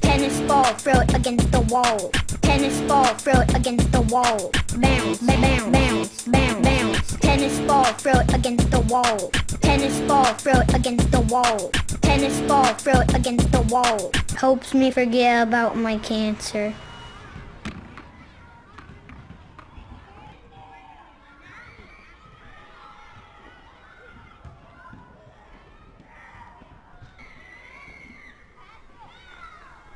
Tennis ball, throw it against the wall. Tennis ball, throw it against the wall. Bounce, bounce, bounce, bounce, bounce. Tennis ball, throw it against the wall. Tennis ball, throw it against the wall. Tennis ball, throw it against the wall. Helps me forget about my cancer.